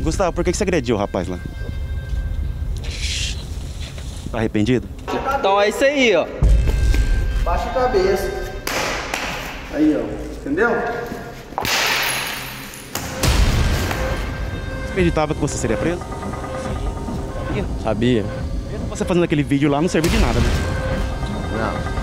Gustavo, por que você agrediu o rapaz lá? Tá arrependido? Então é isso aí, ó. Baixa a cabeça. Aí, ó. Entendeu? Você acreditava que você seria preso? Sabia? Você fazendo aquele vídeo lá não serviu de nada, né? Não.